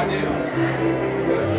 I do.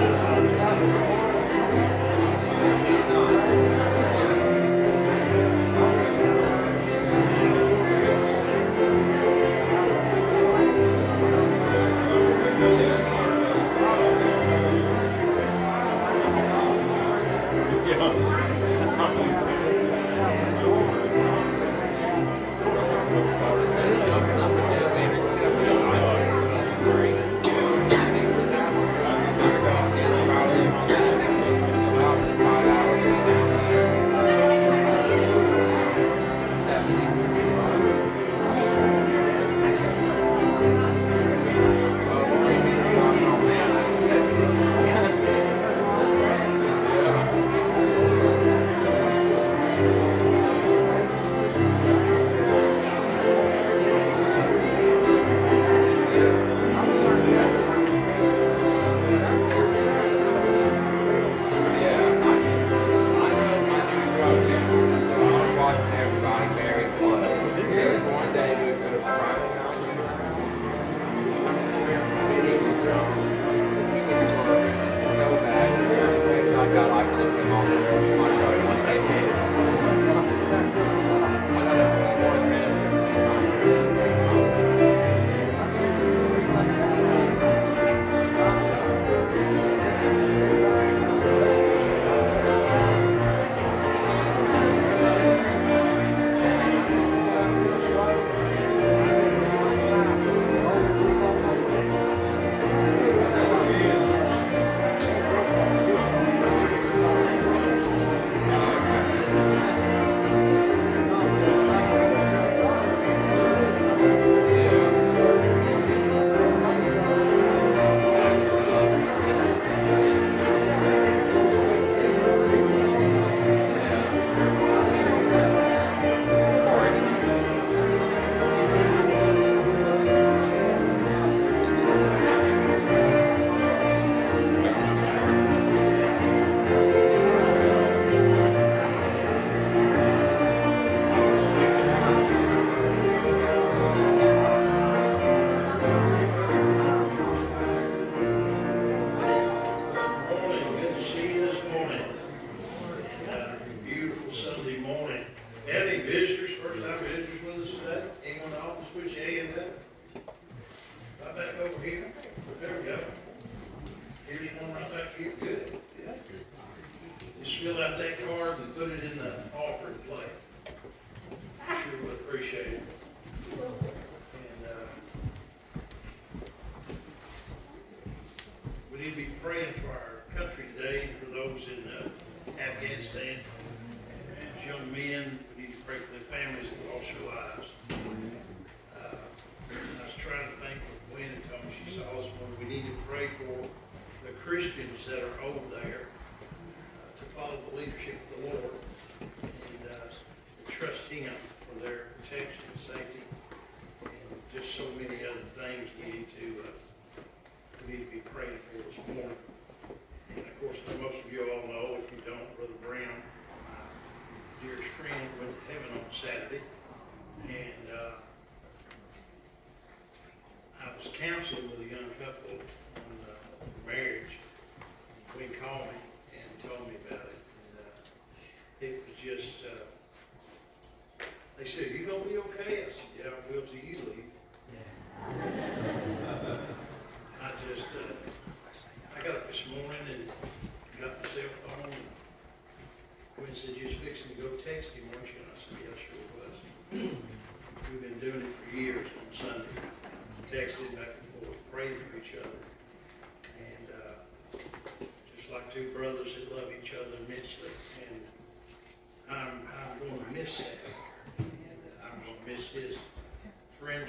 which eh?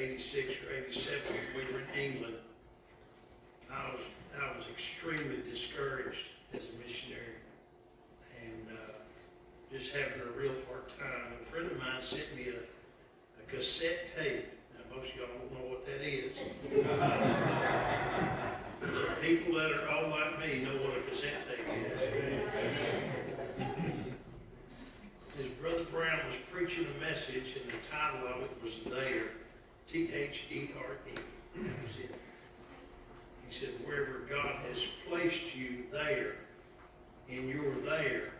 86 or 87, we were in England. I was, I was extremely discouraged as a missionary and uh, just having a real hard time. A friend of mine sent me a, a cassette tape. Now, most of y'all don't know what that is. the people that are all like me know what a cassette tape is. His brother Brown was preaching a message, and the title of it was There, T H E R E. That was it. He said, Wherever God has placed you there, and you're there,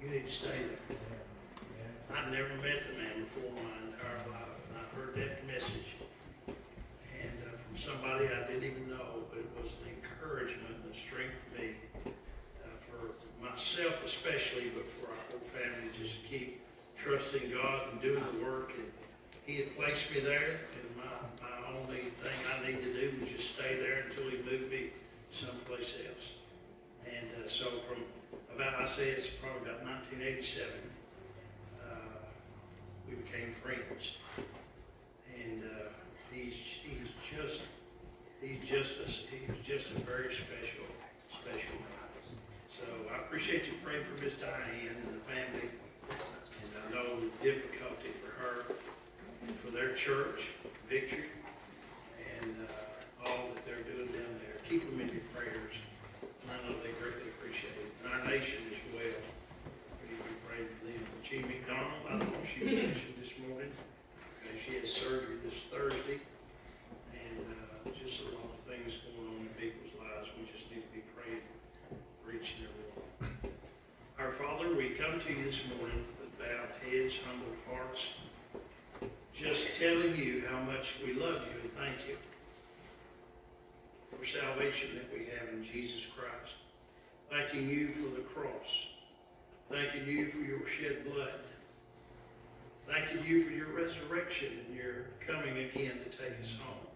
you need to stay there. I'd never met the man before in my entire life, and I heard that message. And uh, from somebody I didn't even know, but it was an encouragement and strength to me, myself especially, but for our whole family, just keep trusting God and doing the work. And He had placed me there, and my, my only thing I need to do was just stay there until He moved me someplace else. And uh, so from about, I say it's probably about 1987, uh, we became friends. And uh, he's, he's just, he's just, a, he's just a very special, special man. So I appreciate you praying for Miss Diane and the family. And I know the difficulty for her and for their church, Victory, and uh, all that they're doing down there. Keep them in your prayers. And I know they greatly appreciate it. And our nation as well. We pray for them. Jean McDonald, I don't know if she was mentioned this morning. She had surgery this Thursday. And uh, just a lot of things going on in people's lives. We just need to be praying for each and every one. Our Father, we come to you this morning with bowed heads, humble hearts, just telling you how much we love you and thank you for salvation that we have in Jesus Christ. Thanking you for the cross. Thanking you for your shed blood. Thanking you for your resurrection and your coming again to take us home.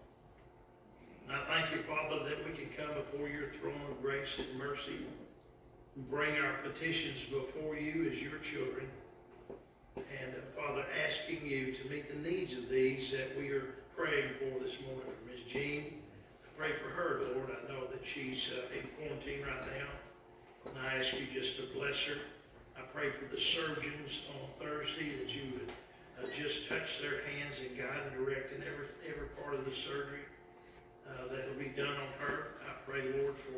And I thank you, Father, that we can come before your throne of grace and mercy bring our petitions before you as your children. And, uh, Father, asking you to meet the needs of these that we are praying for this morning for Ms. Jean. I pray for her, Lord. I know that she's uh, in quarantine right now. And I ask you just to bless her. I pray for the surgeons on Thursday that you would uh, just touch their hands and guide and direct in every, every part of the surgery uh, that will be done on her. I pray, Lord, for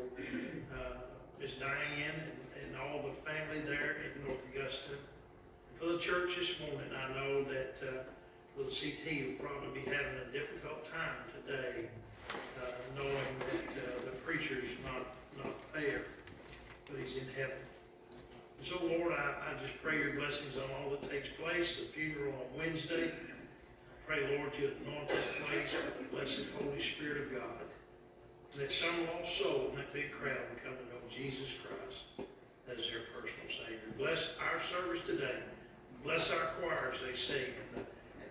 Ms. Diane and, and all the family there in North Augusta. And For the church this morning, I know that uh, Little CT will probably be having a difficult time today, uh, knowing that uh, the preacher's not, not there, but he's in heaven. So, Lord, I, I just pray your blessings on all that takes place, the funeral on Wednesday. I pray, Lord, you anoint that place with the blessed Holy Spirit of God. That some lost soul in that big crowd will come to know Jesus Christ as their personal Savior. Bless our service today. Bless our choirs they sing, and,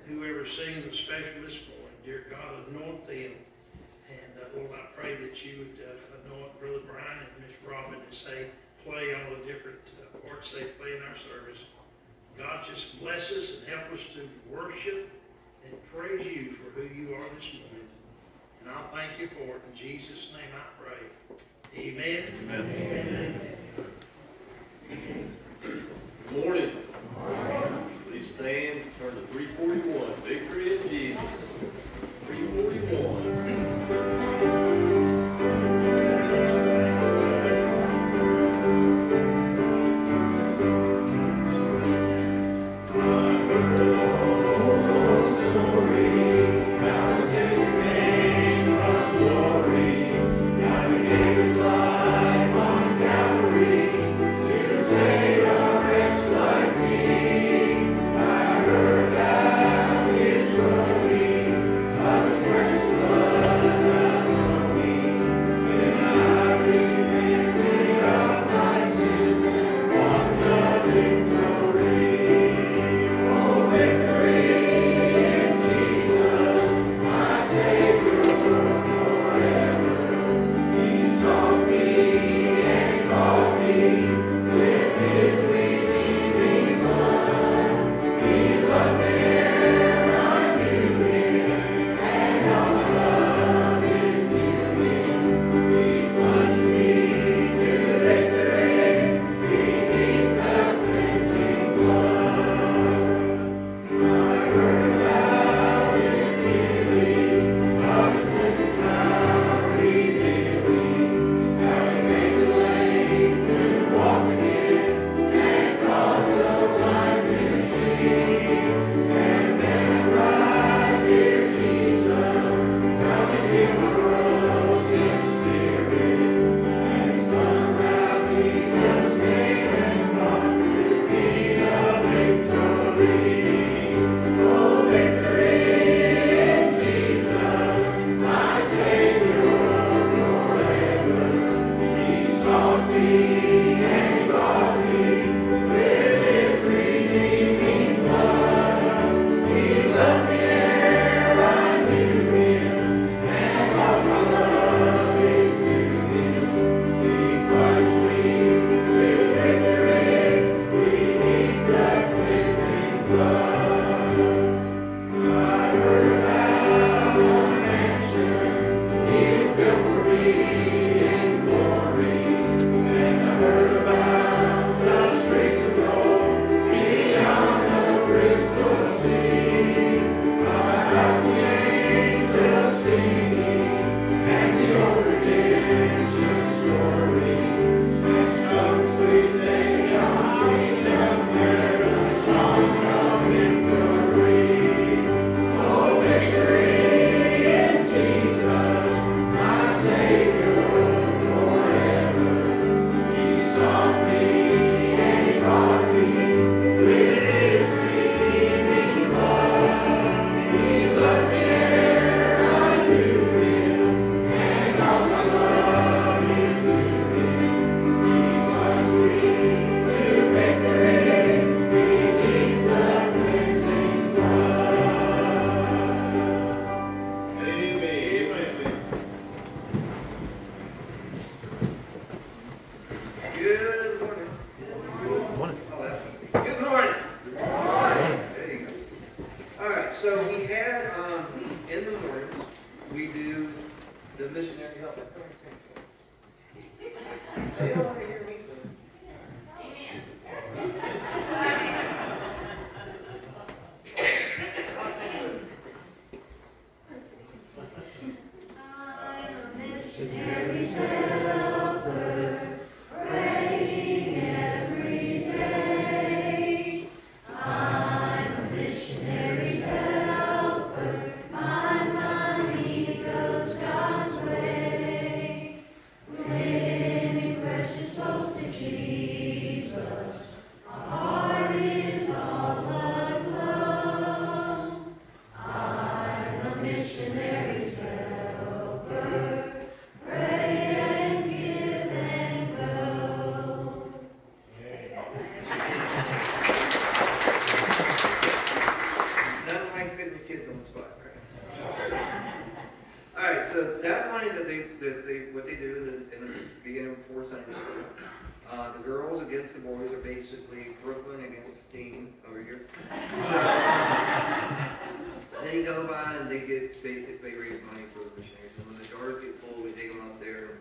whoever's singing the special this morning. Dear God, anoint them. And uh, Lord, I pray that you would uh, anoint Brother Brian and Miss Robin as they play all the different uh, parts they play in our service. God just bless us and help us to worship and praise you for who you are this morning. And I'll thank you for it. In Jesus' name I pray. Amen. Amen. Amen. Good morning. Please stand, turn to 341, Victory in Jesus. On the spot? All right, so that money that they, that they, what they do in the, in the beginning before Sunday school, uh, the girls against the boys are basically Brooklyn against Dean over here. They go by and they get, they raise money for the missionaries, and when the jars get full, we take them up there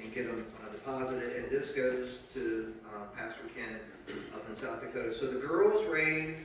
and get them uh, deposited, and this goes to, uh, Pastor Ken up in South Dakota. So the girls raised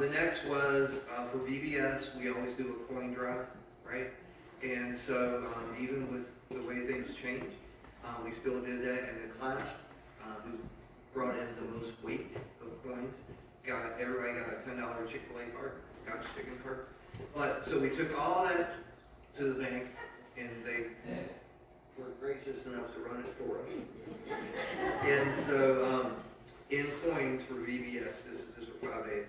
the next was, uh, for VBS, we always do a coin drop, right? And so, um, even with the way things change, uh, we still did that, and the class, uh, who brought in the most weight of coins, got, everybody got a ten dollar Chick-fil-A card, got a chicken card. But, so we took all that to the bank, and they were gracious enough to run it for us. And so, um, in coins for VBS, this is, this is five days,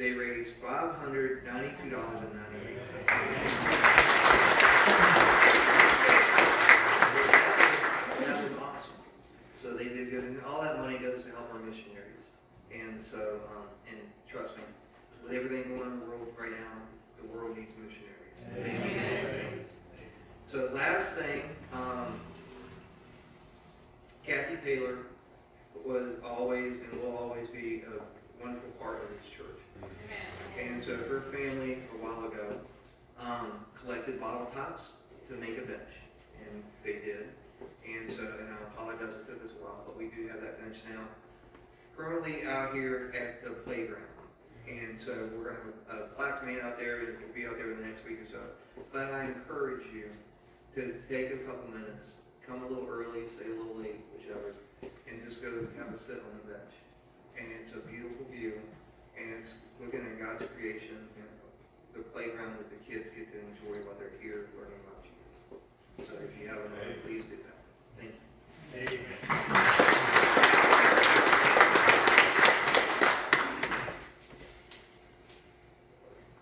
they raised five hundred ninety-two dollars and ninety-eight cents. That was awesome. So they did good, and all that money goes to help our missionaries. And so, um, and trust me, with everything going on in the world right now, the world needs missionaries. Need. So last thing, um, Kathy Taylor was always and will always be a wonderful part of this church. And so her family, a while ago, um, collected bottle tops to make a bench, and they did. And so, and I apologize, it took us a while, but we do have that bench now. Currently out here at the playground. And so we're gonna have a plaque made out there, and it'll be out there in the next week or so. But I encourage you to take a couple minutes, come a little early, stay a little late, whichever, and just go have a sit on the bench. And it's a beautiful view, and it's looking at God's creation and the playground that the kids get to enjoy while they're here learning about Jesus. So if you haven't, already, please do that. Thank you.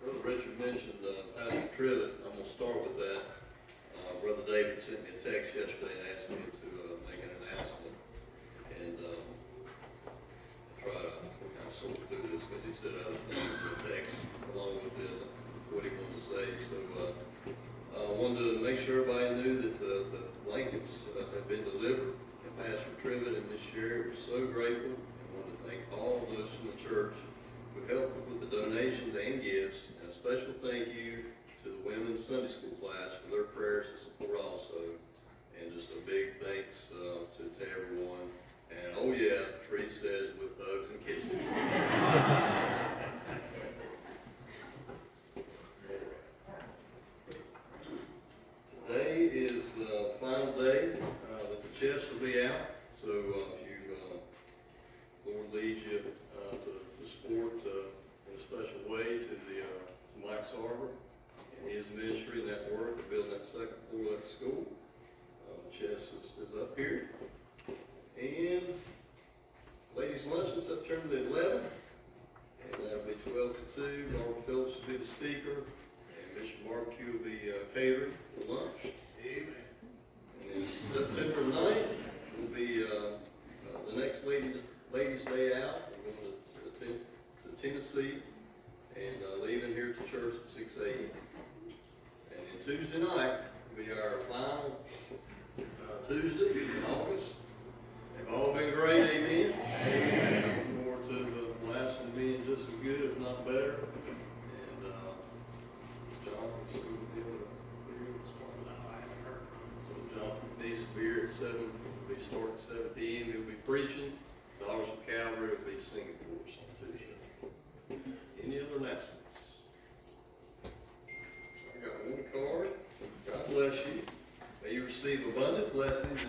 Brother Richard mentioned uh, Pastor Trivet. I'm gonna start with that. Uh, Brother David sent me a text yesterday and asked me to uh, make an announcement. And um, try to kind of sort through this, because he said other things in the text along with it, what he wanted to say. So uh, I wanted to make sure everybody knew that uh, the blankets uh, have been delivered. And Pastor Trivet and Miss Sherry were so grateful. I want to thank all of those from the church who helped with the donations and gifts. And a special thank you to the women's Sunday school class for their prayers and support also. And just a big thanks uh, to, to everyone. And oh yeah, Tree says with hugs and kisses. Today is the final day uh, that the chests will be out. So uh, if you, uh, Lord leads you uh, to, to support uh, in a special way to the uh, to Mike Sarver and his ministry and that work of building that second floor of that school. Uh, the chest is, is up here. And ladies' lunch and September the eleventh, and that'll be twelve to two. Barbara Phillips will be the speaker, and Bishop Barbecue will be uh, catering the lunch. Amen. And then September 9th will be, uh, uh, the next ladies, ladies' day out. We're going to, to, to Tennessee and, uh, leaving here to church at six AM. And then Tuesday night will be our final, uh, Tuesday in August. They've all been great, amen? Amen. Looking forward to the last one being just as good, if not better. And, uh, John, so we'll be able to, No, I haven't heard. so John needs to be here at seven, we'll be starting at seven P M, he'll be preaching, Daughters of Calvary will be singing for us on Tuesday. Any other announcements? I got one card, God bless you. May you receive abundant blessings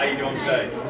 How you doing today?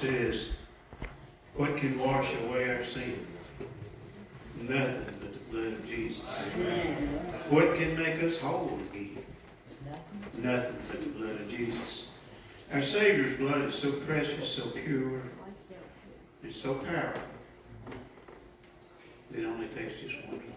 says, What can wash away our sin? Nothing but the blood of Jesus. Amen. What can make us whole again? Nothing. Nothing but the blood of Jesus. Our Savior's blood is so precious, so pure, and so powerful. It only takes just one drop.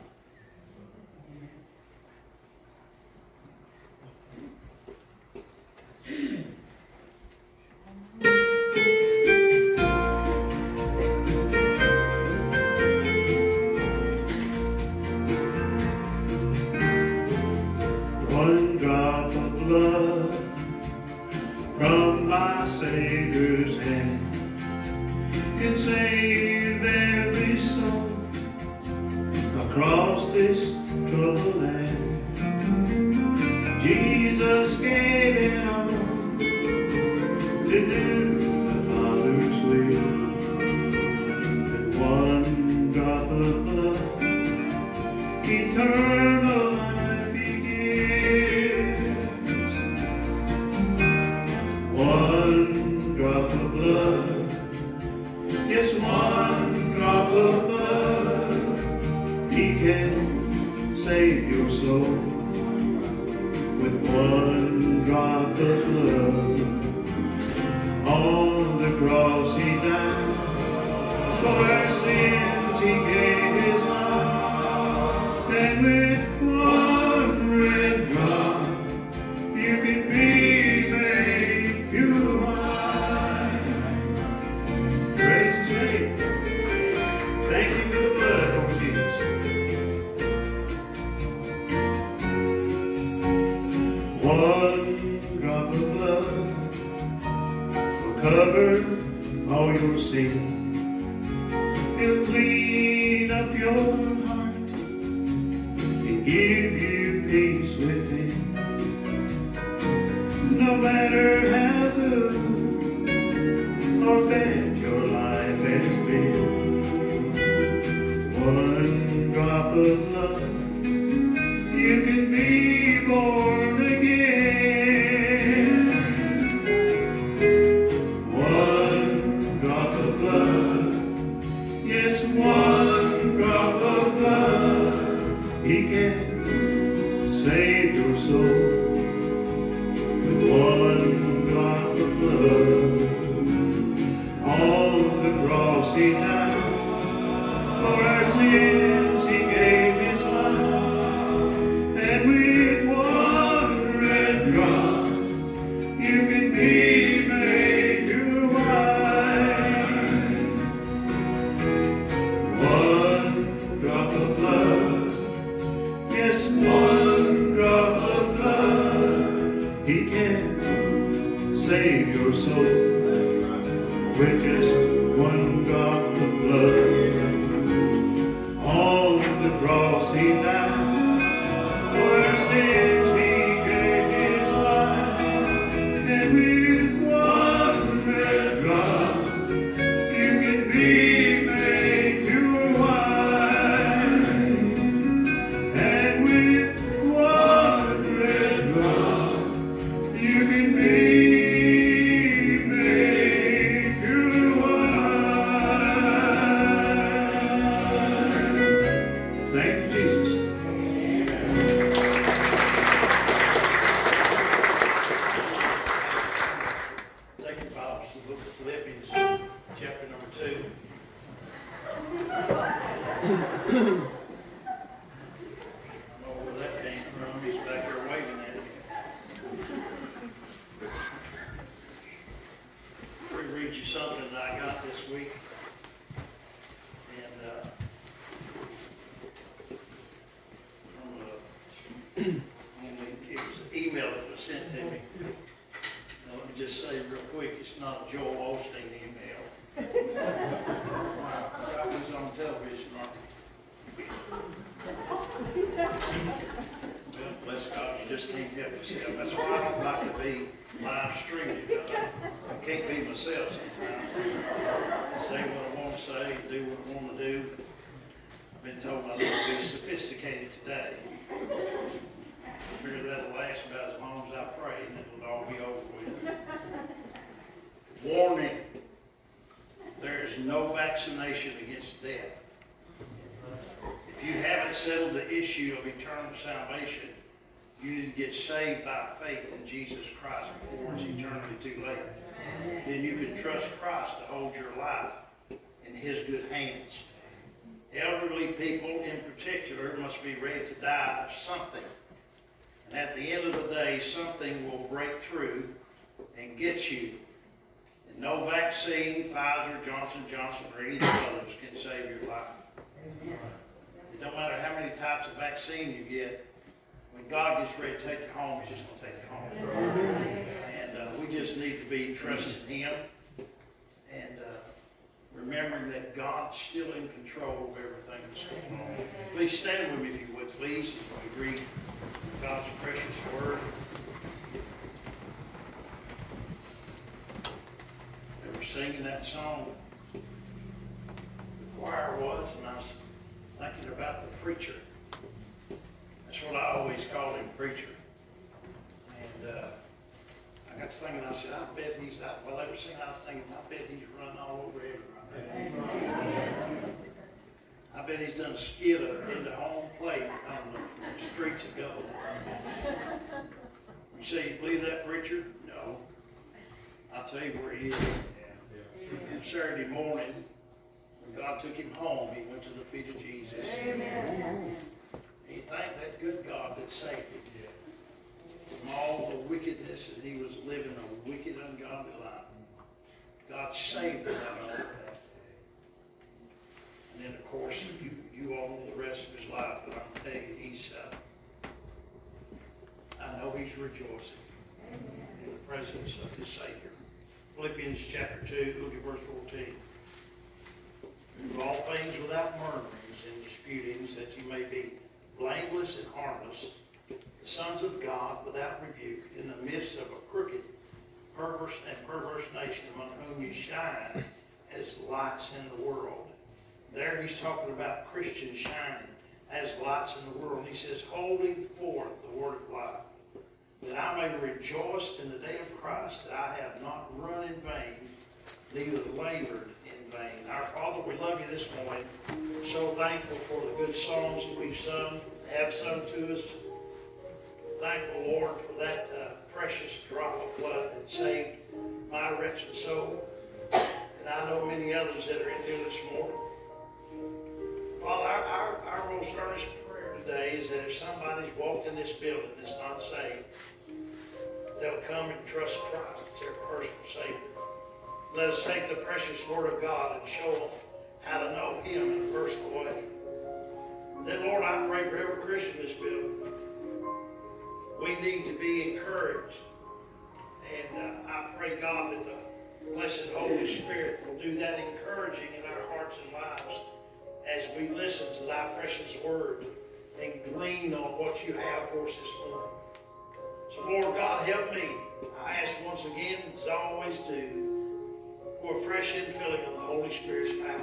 We're just something. And at the end of the day, something will break through and get you. And no vaccine, Pfizer, Johnson Johnson, or any of the others can save your life. It don't matter how many types of vaccine you get, when God gets ready to take you home, He's just gonna take you home. And, uh, we just need to be trusting Him and, uh, remembering that God's still in control of everything that's going on. Please stand with me if you would, please, as we read God's precious word. They were singing that song. The choir was, and I was thinking about the preacher. That's what I always called him, preacher. And uh, I got to thinking, I said, I bet he's out. While they were singing, I was thinking, I bet he's running all over everywhere. I bet he's done skid into home plate on the streets of gold. You say you believe that preacher? No. I'll tell you where he is. On Saturday morning, when God took him home, he went to the feet of Jesus. Amen. He thanked that good God that saved him from all the wickedness that he was living a wicked, ungodly life. God saved him out of that. And then, of course, you, you all know the rest of his life, but I'm telling you, he's, uh, I know he's rejoicing in the presence of his Savior. Philippians chapter 2, look at verse 14. Do all things without murmurings and disputings, that you may be blameless and harmless, the sons of God without rebuke, in the midst of a crooked, perverse, and perverse nation among whom you shine as lights in the world. There he's talking about Christians shining as lights in the world. He says, holding forth the word of life, that I may rejoice in the day of Christ, that I have not run in vain, neither labored in vain. Our Father, we love you this morning. So thankful for the good songs that we've sung, have sung to us. Thankful, Lord, for that uh, precious drop of blood that saved my wretched soul. And I know many others that are in here this morning. Father, our, our, our most earnest prayer today is that if somebody's walked in this building that's not saved, they'll come and trust Christ as their personal Savior. Let us take the precious Word of God and show them how to know Him in a personal way. Then, Lord, I pray for every Christian in this building. We need to be encouraged. And uh, I pray, God, that the blessed Holy Spirit will do that encouraging in our hearts and lives as we listen to thy precious word and glean on what you have for us this morning. So, Lord God, help me. I ask once again, as I always do, for a fresh infilling of the Holy Spirit's power.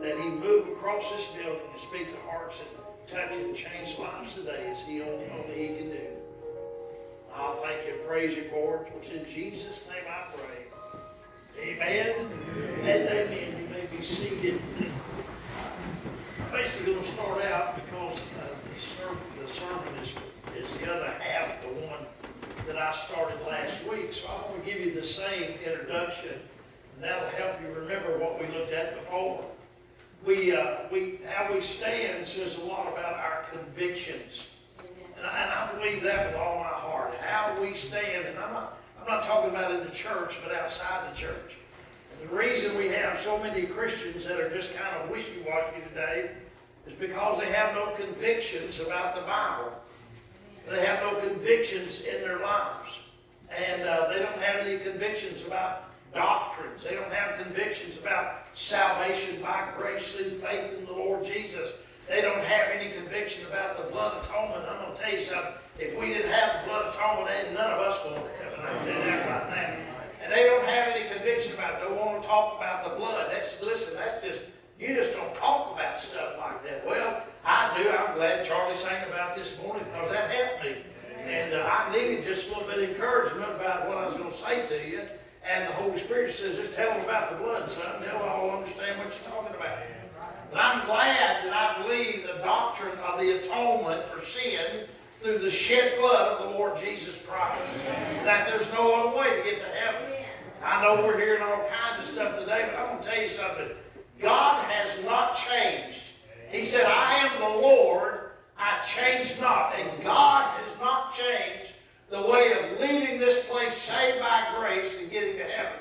That he move across this building and speak to hearts and touch and change lives today as he only, only he can do. I'll thank you and praise you for it. It's in Jesus' name I pray. Amen. And amen. You may be seated. I'm basically going to start out because uh, the sermon, the sermon is, is the other half, the one that I started last week. So I want to give you the same introduction, and that'll help you remember what we looked at before. We, uh, we, how we stand says a lot about our convictions. And I, and I believe that with all my heart. How we stand, and I'm not, I'm not talking about in the church, but outside the church. The reason we have so many Christians that are just kind of wishy-washy today is because they have no convictions about the Bible. They have no convictions in their lives. And uh, they don't have any convictions about doctrines. They don't have convictions about salvation by grace through faith in the Lord Jesus. They don't have any conviction about the blood atonement. I'm going to tell you something. If we didn't have the blood atonement, none of us going to heaven. I tell you that right now. And they don't have any conviction about it. They want to talk about the blood. That's listen. That's just you just don't talk about stuff like that. Well, I do. I'm glad Charlie sang about this morning because that helped me. And uh, I needed just a little bit of encouragement about what I was going to say to you. And the Holy Spirit says, just tell them about the blood, son. They'll all understand what you're talking about. But I'm glad that I believe the doctrine of the atonement for sin through the shed blood of the Lord Jesus Christ. That there's no other way to get to heaven. I know we're hearing all kinds of stuff today, but I'm going to tell you something. God has not changed. He said, I am the Lord, I change not. And God has not changed the way of leaving this place saved by grace and getting to heaven.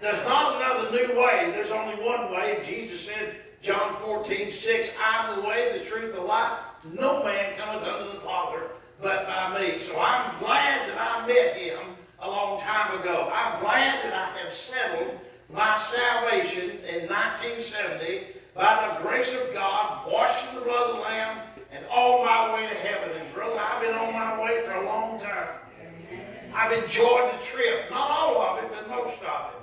There's not another new way. There's only one way. Jesus said, John 14, 6, I am the way, the truth, the life. No man cometh unto the Father but by me. So I'm glad that I met him a long time ago. I'm glad that I have settled my salvation in 1970 by the grace of God, washed in the blood of the Lamb, and on my way to heaven. And brother, I've been on my way for a long time. I've enjoyed the trip. Not all of it, but most of it.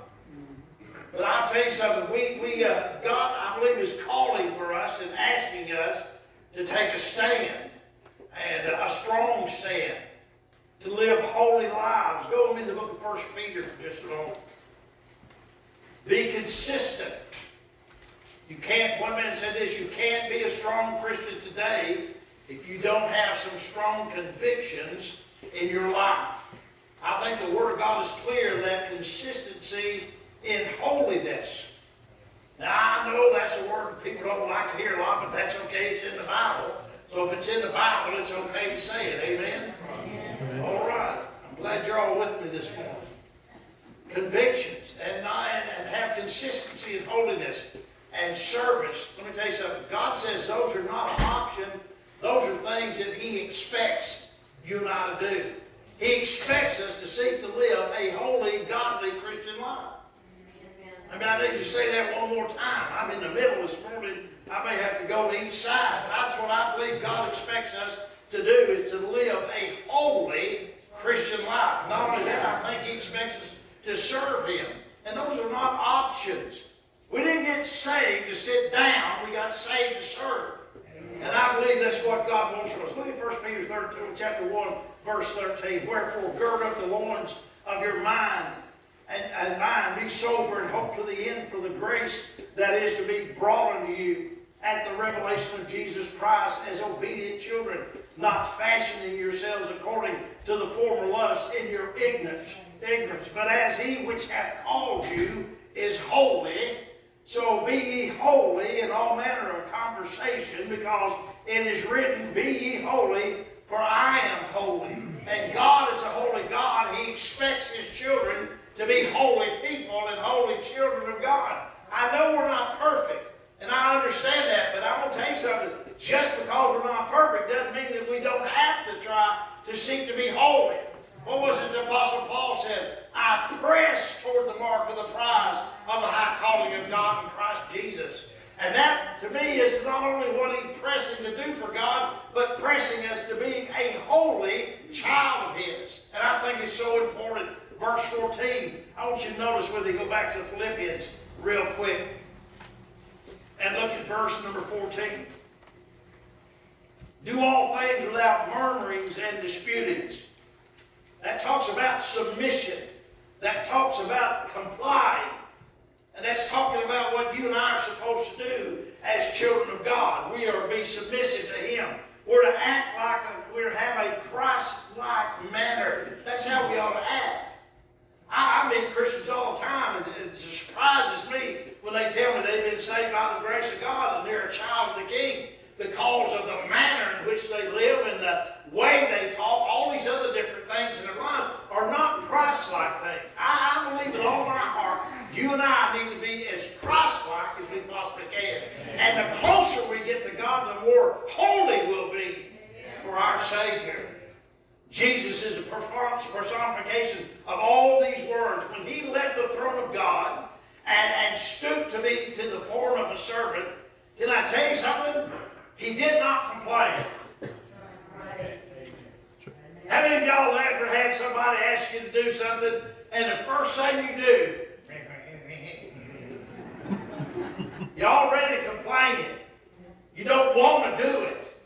But I'll tell you something. We, we uh, God, I believe, is calling for us and asking us to take a stand, and a strong stand, to live holy lives. Go with me to the book of First Peter for just a moment. Be consistent. You can't, one man said this, you can't be a strong Christian today if you don't have some strong convictions in your life. I think the Word of God is clear that consistency in holiness. Now, I know that's a word that people don't like to hear a lot, but that's okay. It's in the Bible. So if it's in the Bible, it's okay to say it. Amen? All right. I'm glad you're all with me this morning. Convictions and, and have consistency in holiness and service. Let me tell you something. God says those are not an option. Those are things that He expects you and I to do. He expects us to seek to live a holy, godly Christian life. I mean, I need to say that one more time. I'm in the middle this morning. I may have to go to each side. That's what I believe God expects us to do is to live a holy Christian life. Not only that, I think He expects us to serve Him. And those are not options. We didn't get saved to sit down. We got saved to serve. And I believe that's what God wants from us. Look at 1 Peter 13, chapter 1, verse 13. Wherefore, gird up the loins of your mind, and, and mind, be sober, and hope to the end for the grace that is to be brought unto you at the revelation of Jesus Christ as obedient children, not fashioning yourselves according to the former lust in your ignorance, ignorance, but as he which hath called you is holy, so be ye holy in all manner of conversation, because it is written, Be ye holy, for I am holy. And God is a holy God. He expects His children to be holy people and holy children of God. I know we're not perfect, and I understand that, but I'm going to tell you something. Just because we're not perfect doesn't mean that we don't have to try to seek to be holy. What was it the Apostle Paul said? I press toward the mark of the prize of the high calling of God in Christ Jesus. And that, to me, is not only what he's pressing to do for God, but pressing us to be a holy child of his. And I think it's so important. Verse 14, I want you to notice with me, go back to the Philippians real quick. And look at verse number 14. Do all things without murmurings and disputings. That talks about submission. That talks about complying. And that's talking about what you and I are supposed to do as children of God. We are to be submissive to Him. We're to act like a, we're have a Christ-like manner. That's how we ought to act. I, I meet Christians all the time, and it surprises me when they tell me they've been saved by the grace of God and they're a child of the King because of the manner in which they live and the way they talk, all these other different things in their lives are not Christ-like things. I, I believe with all my heart, you and I need to be as Christ-like as we possibly can. And the closer we get to God, the more holy we'll be for our Savior. Jesus is a personification of all these words. When he left the throne of God and, and stooped to be to the form of a servant, can I tell you something? He did not complain. How many of y'all ever had somebody ask you to do something, and the first thing you do, you're already complaining. You don't want to do it,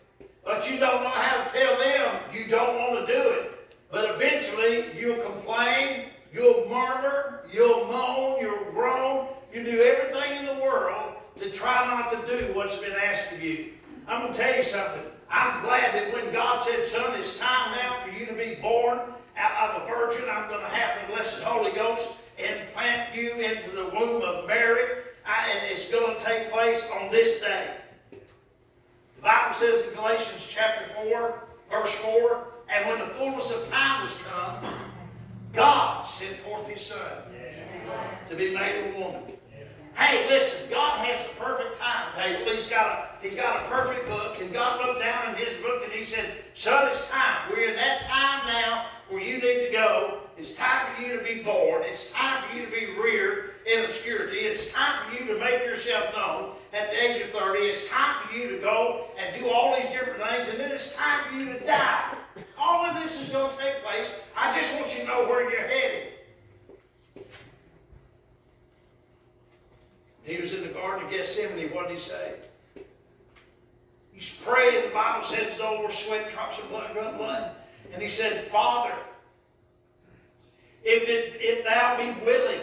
but you don't know how to tell them you don't want to do it. But eventually, you'll complain, you'll murmur, you'll moan, you'll groan, you do everything in the world to try not to do what's been asked of you. I'm going to tell you something. I'm glad that when God said, son, it's time now for you to be born out of a virgin, I'm going to have the blessed Holy Ghost and plant you into the womb of Mary. I, and it's going to take place on this day. The Bible says in Galatians chapter 4, verse 4, and when the fullness of time was come, God sent forth his son to be made a woman. Hey, listen, God has a perfect timetable. He's got a, he's got a perfect book, and God looked down in his book and he said, Son, it's time. We're in that time now where you need to go. It's time for you to be born. It's time for you to be reared in obscurity. It's time for you to make yourself known at the age of 30. It's time for you to go and do all these different things, and then it's time for you to die. All of this is going to take place. I just want you to know where you're headed. He was in the Garden of Gethsemane. What did he say? He's praying. The Bible says his over sweat drops of blood, blood, blood. And he said, Father, if, it, if thou be willing,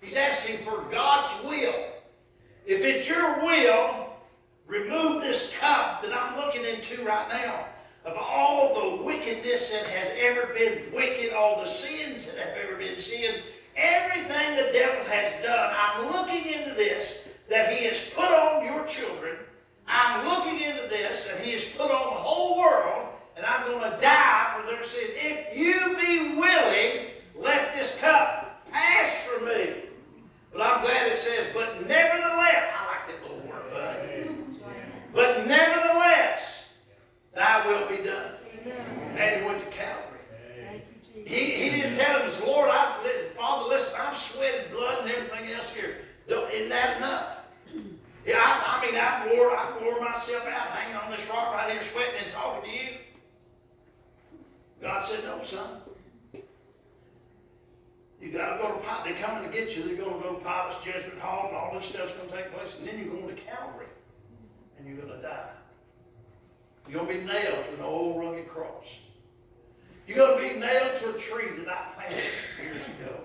he's asking for God's will. If it's your will, remove this cup that I'm looking into right now of all the wickedness that has ever been wicked, all the sins that have ever been sinned, everything the devil has done. I'm looking into this that he has put on your children. I'm looking into this and he has put on the whole world, and I'm going to die for their sin. If you be willing, let this cup pass from me. But I'm glad it says, but nevertheless, I like that little word, bud. But nevertheless, thy will be done. And he went to Calvary. He, he didn't tell him, Lord, I, Father, listen, I've sweated blood and everything else here. Don't, isn't that enough? Yeah, I, I mean, I've wore, I've wore myself out hanging on this rock right here, sweating and talking to you. God said, no, son. You got to go to Pilate. They're coming to get you. They're going to go to Pilate's judgment hall, and all this stuff's going to take place. And then you're going to Calvary, and you're going to die. You're going to be nailed to an old rugged cross. You're going to be nailed to a tree that I planted years ago.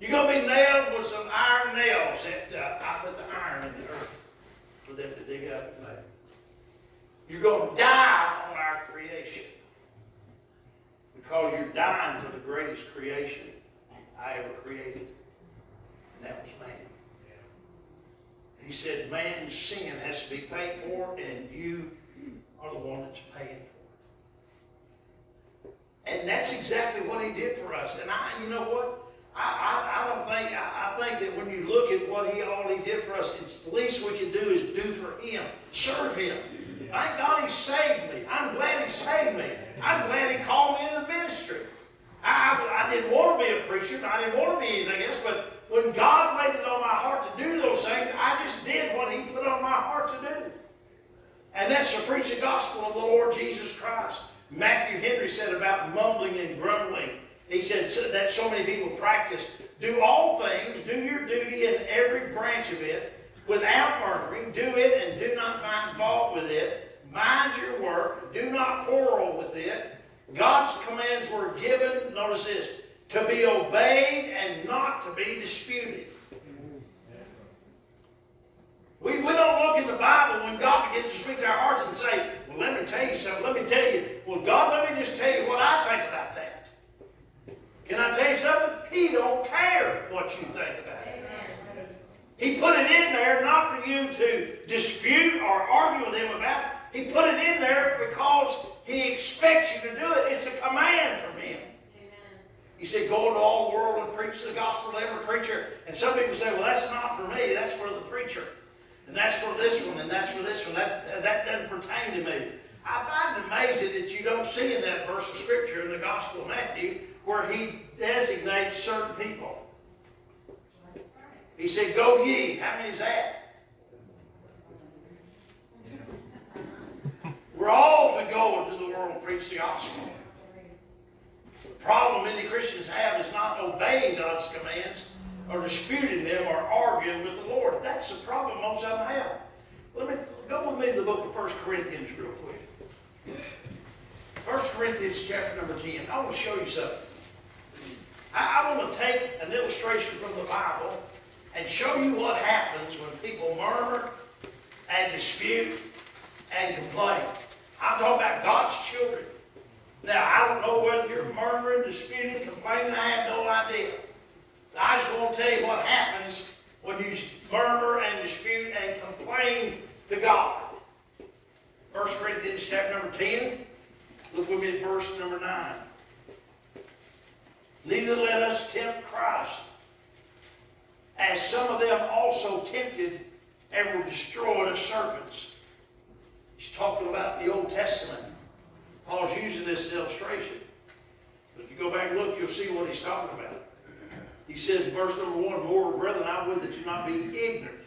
You're going to be nailed with some iron nails that uh, I put the iron in the earth for them to dig up and make. You're going to die on our creation because you're dying for the greatest creation I ever created, and that was man. He said, man's sin has to be paid for, and you are the one that's paying for it. And that's exactly what he did for us. And I, you know what? I, I, I don't think, I, I think that when you look at what he all he did for us, it's the least we can do is do for him. Serve him. Thank God he saved me. I'm glad he saved me. I'm glad he called me into the ministry. I, I, didn't want to be a preacher. I didn't want to be anything else. But when God laid it on my heart to do those things, I just did what he put on my heart to do. And that's to preach the gospel of the Lord Jesus Christ. Matthew Henry said about mumbling and grumbling. He said that so many people practice. Do all things, do your duty in every branch of it, without murmuring. Do it and do not find fault with it. Mind your work. Do not quarrel with it. God's commands were given, notice this, to be obeyed and not to be disputed. We, we don't look in the Bible when God begins to speak to our hearts and say, let me tell you something. Let me tell you. Well, God, let me just tell you what I think about that. Can I tell you something? He don't care what you think about it. He put it in there not for you to dispute or argue with him about it. He put it in there because he expects you to do it. It's a command from him. He said, go into all the world and preach the gospel to every creature. And some people say, well, that's not for me. That's for the preacher. And that's for this one, and that's for this one. That, that doesn't pertain to me. I find it amazing that you don't see in that verse of scripture in the Gospel of Matthew where he designates certain people. He said, Go ye. How many is that? We're all to go into the world and preach the gospel. The problem many Christians have is not obeying God's commands or disputing them or arguing with the Lord. That's the problem most of them have. Let me go with me to the book of 1 Corinthians real quick. 1 Corinthians chapter number 10. I want to show you something. I, I want to take an illustration from the Bible and show you what happens when people murmur and dispute and complain. I'm talking about God's children. Now, I don't know whether you're murmuring, disputing, complaining. I have no idea. I just want to tell you what happens when you murmur and dispute and complain to God. 1 Corinthians chapter number 10. Look with me at verse number 9. Neither let us tempt Christ, as some of them also tempted and were destroyed as serpents. He's talking about the Old Testament. Paul's using this illustration. But if you go back and look, you'll see what he's talking about. He says verse number one, More brethren, I would that you not be ignorant,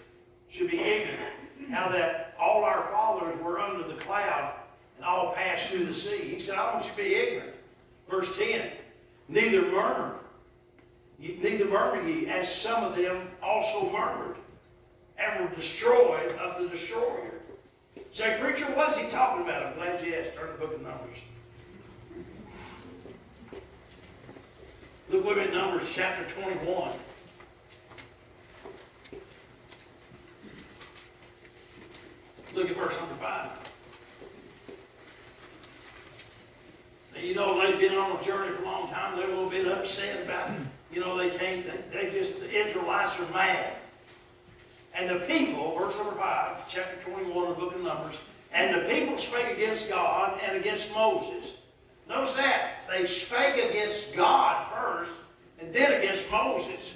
should be ignorant, how that all our fathers were under the cloud and all passed through the sea. He said, I want you to be ignorant. Verse 10, neither murmur, neither murmur ye, as some of them also murmured, and were destroyed of the destroyer. Say, preacher, what is he talking about? I'm glad you asked. Turn the book of Numbers. Look with me at Numbers chapter 21. Look at verse number 5. And you know, they've been on a journey for a long time. They're a little bit upset about, you know, they can't, they, they just, the Israelites are mad. And the people, verse number 5, chapter 21 of the book of Numbers, and the people spake against God and against Moses. Notice that. They spake against God first, and then against Moses.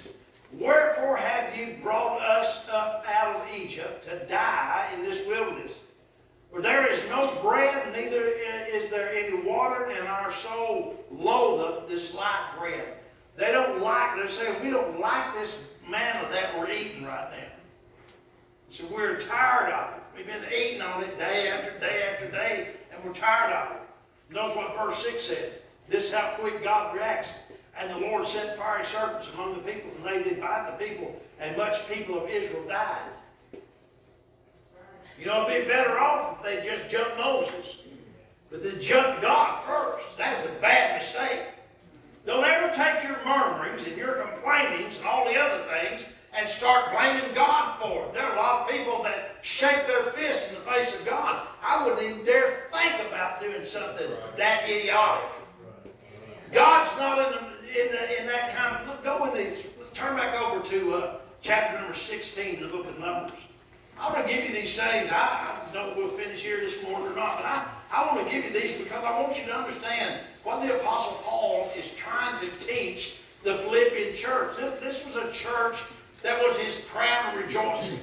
Wherefore have you brought us up out of Egypt to die in this wilderness? For there is no bread, neither is there any water, and our soul loatheth this light bread. They don't like, they're saying, we don't like this manna that we're eating right now. So we're tired of it. We've been eating on it day after day after day, and we're tired of it. Notice what verse 6 said. This is how quick God reacts. And the Lord sent fiery serpents among the people, and they did bite the people, and much people of Israel died. You know, it'd be better off if they just jumped Moses. But they jumped God first. That is a bad mistake. Don't ever take your murmurings and your complainings and all the other things and start blaming God for it. There are a lot of people that shake their fists in the face of God. I wouldn't even dare think about doing something that idiotic. God's not in, the, in, the, in that kind of. Look, go with me. Let's turn back over to uh, chapter number 16 of the book of Numbers. I want to give you these things. I, I don't know if we'll finish here this morning or not, but I, I want to give you these because I want you to understand what the Apostle Paul is trying to teach the Philippian church. This was a church that was his crown of rejoicing.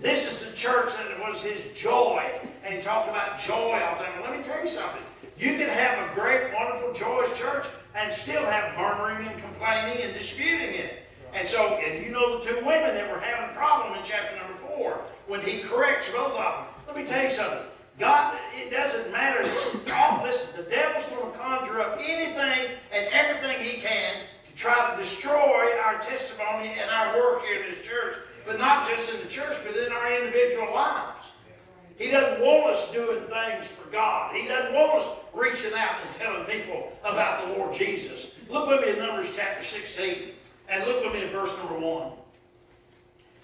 This is the church that was his joy. And he talked about joy all the time. Let me tell you something. You can have a great, wonderful, joyous church and still have murmuring and complaining and disputing it. And so, if you know the two women that were having a problem in chapter number four when he corrects both of them. Let me tell you something. God, it doesn't matter. Listen, the devil's going to conjure up anything and everything he can try to destroy our testimony and our work here in this church, but not just in the church, but in our individual lives. He doesn't want us doing things for God. He doesn't want us reaching out and telling people about the Lord Jesus. Look with me in Numbers chapter 16, and look with me in verse number 1.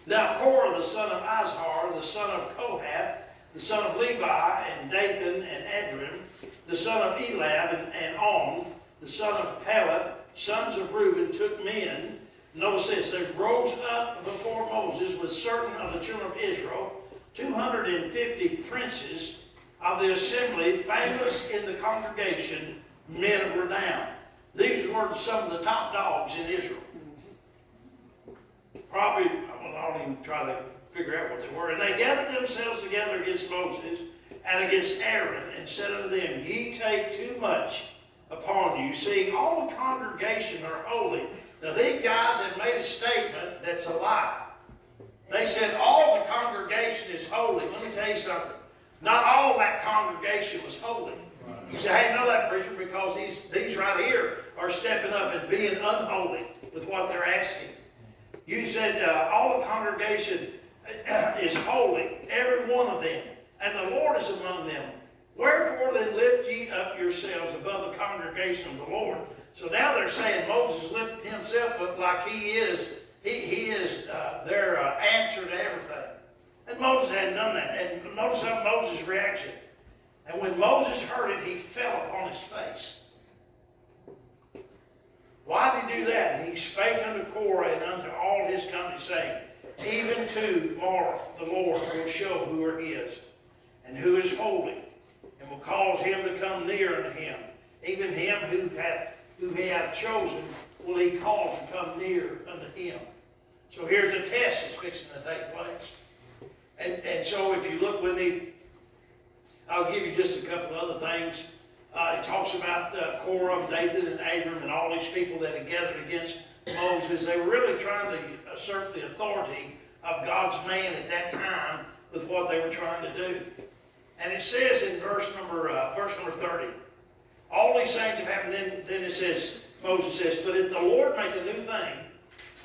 Now Korah, the son of Izhar, the son of Kohath, the son of Levi, and Dathan, and Abiram, the son of Eliab, and, and On, the son of Peleth, sons of Reuben, took men. Notice this, they rose up before Moses with certain of the children of Israel, 250 princes of the assembly, famous in the congregation, men of renown. These were some of the top dogs in Israel. Probably, I don't even try to figure out what they were. And they gathered themselves together against Moses and against Aaron, and said unto them, Ye take too much upon you, seeing all the congregation are holy. Now, these guys have made a statement that's a lie. They said all the congregation is holy. Let me tell you something. Not all that congregation was holy. You say, hey, know that, preacher, because these, these right here are stepping up and being unholy with what they're asking. You said uh, all the congregation is holy, every one of them, and the Lord is among them. Wherefore then lift ye up yourselves above the congregation of the Lord. So now they're saying Moses lifted himself up like he is, he, he is uh, their uh, answer to everything. And Moses hadn't done that. And notice how Moses' reaction. And when Moses heard it, he fell upon his face. Why did he do that? And he spake unto Korah and unto all his company, saying, Even tomorrow the Lord will show who are his, and who is holy, will cause him to come near unto him. Even him who hath who he hath chosen will he cause to come near unto him. So here's a test that's fixing to take place. And, and so if you look with me, I'll give you just a couple of other things. Uh, it talks about uh, Korah, Dathan, and Abiram, and all these people that had gathered against Moses. They were really trying to assert the authority of God's man at that time with what they were trying to do. And it says in verse number uh, verse number 30, all these things have happened. Then, then it says, Moses says, But if the Lord make a new thing,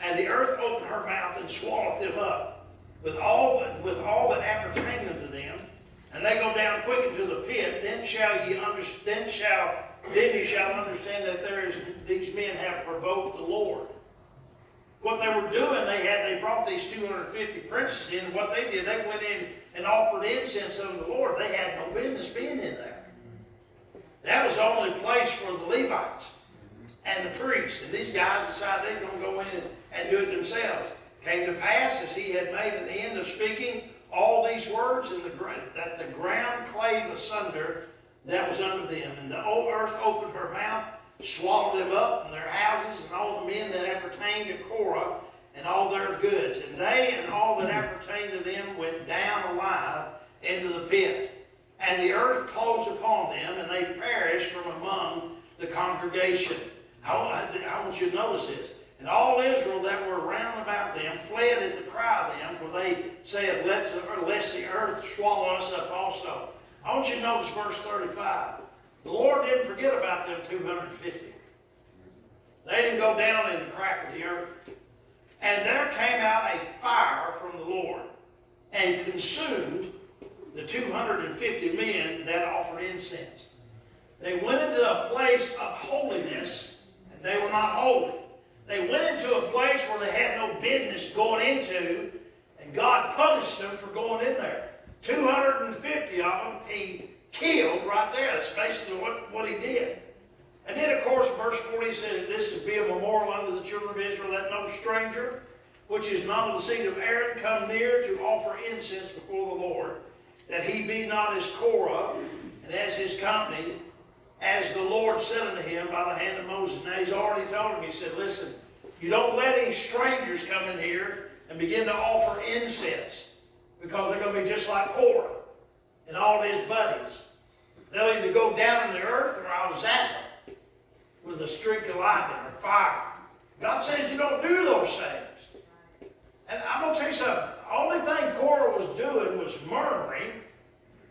and the earth open her mouth and swallow them up, with all with all that appertain unto them, and they go down quick into the pit, then shall ye understand, then shall, then you shall understand that there is, these men have provoked the Lord. What they were doing, they had, they brought these 250 princes in, what they did, they went in and offered incense unto the Lord. They had no business being in there. That was the only place for the Levites and the priests. And these guys decided they were going to go in and, do it themselves. Came to pass as he had made an end of speaking all these words, in the, that the ground clave asunder that was under them. And the old earth opened her mouth, swallowed them up and their houses, and all the men that appertained to Korah, and all their goods. And they and all that appertained to them went down alive into the pit. And the earth closed upon them, and they perished from among the congregation. I, I, want you to notice this. And all Israel that were round about them fled at the cry of them, for they said, Let's, Lest the earth swallow us up also. I want you to notice verse 35. The Lord didn't forget about them 250. They didn't go down in the crack of the earth. And there came out a fire from the Lord and consumed the 250 men that offered incense. They went into a place of holiness, and they were not holy. They went into a place where they had no business going into, and God punished them for going in there. 250 of them he killed right there. That's basically what, what he did. And then, of course, verse 40 says, This is to be a memorial unto the children of Israel, that no stranger, which is not of the seed of Aaron, come near to offer incense before the Lord, that he be not as Korah, and as his company, as the Lord said unto him by the hand of Moses. Now, he's already told him, he said, Listen, you don't let any strangers come in here and begin to offer incense, because they're going to be just like Korah and all his buddies. They'll either go down in the earth or I'll zap them with a streak of lightning or fire. God says you don't do those things. And I'm going to tell you something. The only thing Korah was doing was murmuring.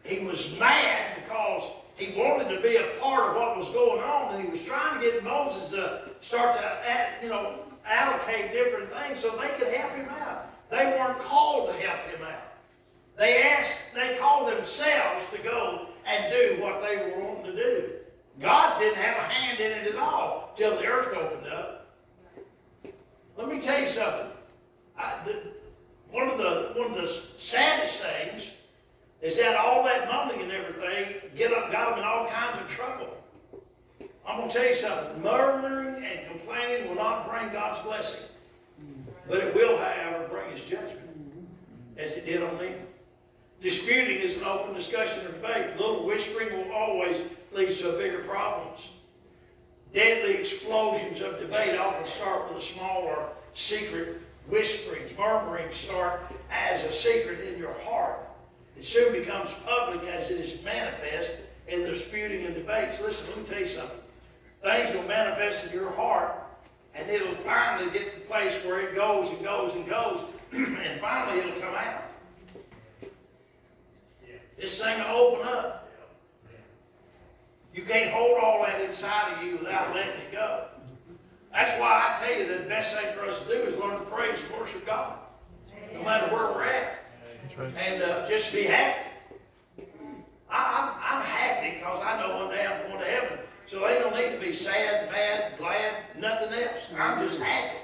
He was mad because he wanted to be a part of what was going on, and he was trying to get Moses to start to, you know, allocate different things so they could help him out. They weren't called to help him out. They asked, they called themselves to go and do what they were wanting to do. God didn't have a hand in it at all till the earth opened up. Let me tell you something. I, the, one of the one of the saddest things is that all that mumbling and everything get up, got them in all kinds of trouble. I'm going to tell you something. Murmuring and complaining will not bring God's blessing. But it will, however, bring his judgment, as it did on them. Disputing is an open discussion or debate. Little whispering will always lead to bigger problems. Deadly explosions of debate often start with a smaller secret whisperings. Murmurings start as a secret in your heart. It soon becomes public as it is manifest in the disputing and debates. Listen, let me tell you something. Things will manifest in your heart, and it'll finally get to the place where it goes and goes and goes, and finally it'll come out. This thing will open up. You can't hold all that inside of you without letting it go. That's why I tell you that the best thing for us to do is learn to praise and worship God, no matter where we're at, and uh, just be happy. I, I'm, I'm happy because I know one day I'm going to heaven. So they don't need to be sad, mad, glad, nothing else. I'm just happy.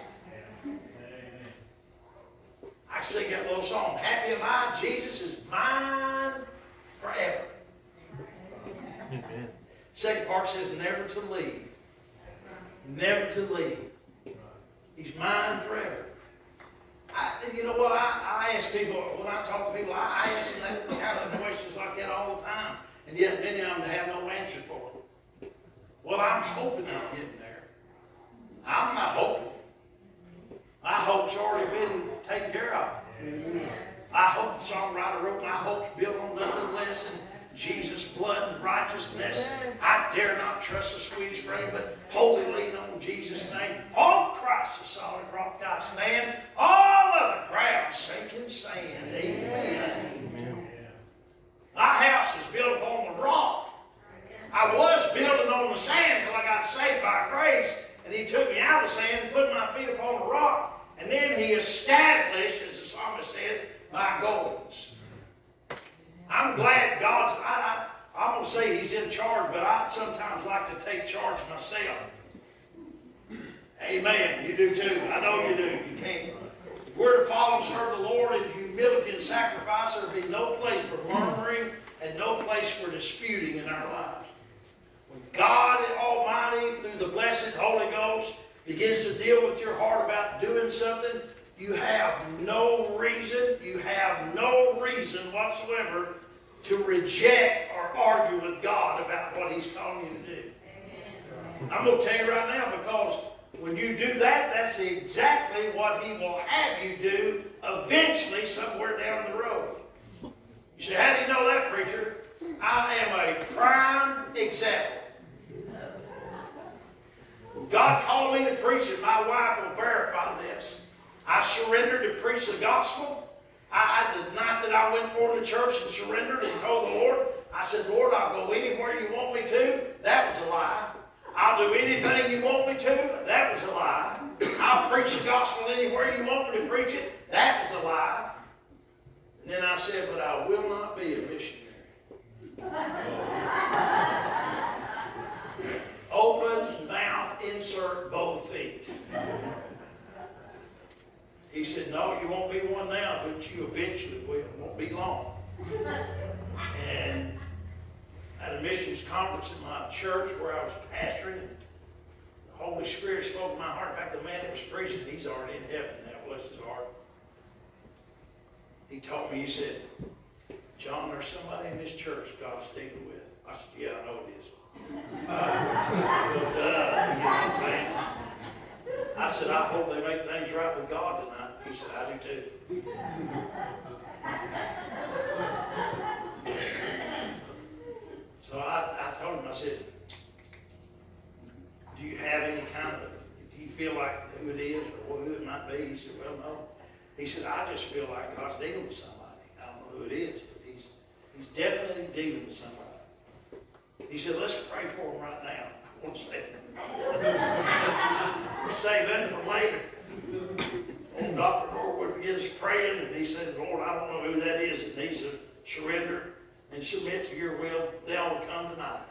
I sing that little song, Happy am I, Jesus is mine forever. Second part says, never to leave. Never to leave. He's mine forever. I, you know what? I, I ask people, when I talk to people, I, I ask them that kind of questions like that all the time. And yet many of them have no answer for them. Well, I'm hoping I'm getting there. I'm not hoping. My hope's already been taken care of. I hope the songwriter wrote, my hope's built on nothing less than Jesus' blood and righteousness. I dare not trust the Swedish frame, but wholly lean on Jesus' name. On Christ, the solid rock I stand. All other ground sinking sand. Amen. My house is built upon the rock. I was building on the sand until I got saved by grace, and He took me out of the sand and put my feet upon the rock. And then He established, as the psalmist said, my goals. I'm glad God's, I, I, I'm say He's in charge, but I sometimes like to take charge myself. Amen. You do too. I know you do. You can't. If we're to follow and serve the Lord in humility and sacrifice, there'll be no place for murmuring and no place for disputing in our lives. When God Almighty, through the blessed Holy Ghost, begins to deal with your heart about doing something, you have no reason, you have no reason whatsoever to reject or argue with God about what He's calling you to do. I'm going to tell you right now because when you do that, that's exactly what He will have you do eventually somewhere down the road. You say, How do you know that, preacher? I am a prime example. When God called me to preach and my wife will verify this. I surrendered to preach the gospel. I, I, the night that I went forward to church and surrendered and told the Lord, I said, Lord, I'll go anywhere you want me to. That was a lie. I'll do anything you want me to. That was a lie. I'll preach the gospel anywhere you want me to preach it. That was a lie. And then I said, but I will not be a missionary. Open mouth, insert both feet. He said, no, you won't be one now, but you eventually will. It won't be long. And at a missions conference in my church where I was pastoring, the Holy Spirit spoke in my heart. In fact, the man that was preaching, he's already in heaven. That was his heart. He told me, he said, John, there's somebody in this church God's dealing with. I said, yeah, I know it is. Uh, well, you know? I said, I hope they make things right with God tonight. He said, I do too. So I, I told him, I said, do you have any kind of, do you feel like who it is or who it might be? He said, well, no. He said, I just feel like God's dealing with somebody. I don't know who it is, but he's, he's definitely dealing with somebody. He said, let's pray for him right now. I won't say. We'll save that for later. Old Dr. Norwood begins praying, and he said, Lord, I don't know who that is that needs to surrender and submit to your will. They'll come tonight.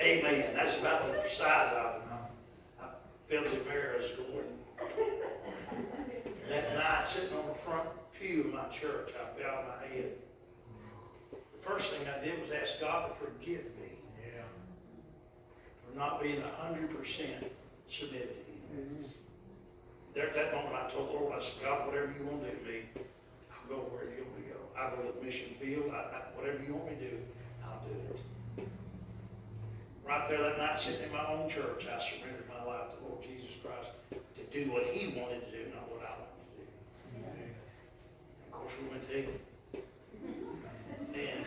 Amen. That's about the size of it. I felt embarrassed going. That night, sitting on the front pew of my church, I bowed my head. The first thing I did was ask God to forgive me for not being a hundred percent submitted to Him. Mm-hmm. There at that moment, I told the Lord, I said, God, whatever you want to do to me, I'll go where you want me to go. I'll go to the mission field, I, I, whatever you want me to do, I'll do it. Right there that night, sitting in my own church, I surrendered my life to the Lord Jesus Christ to do what He wanted to do, not what I wanted to do. Of course, we went to England. And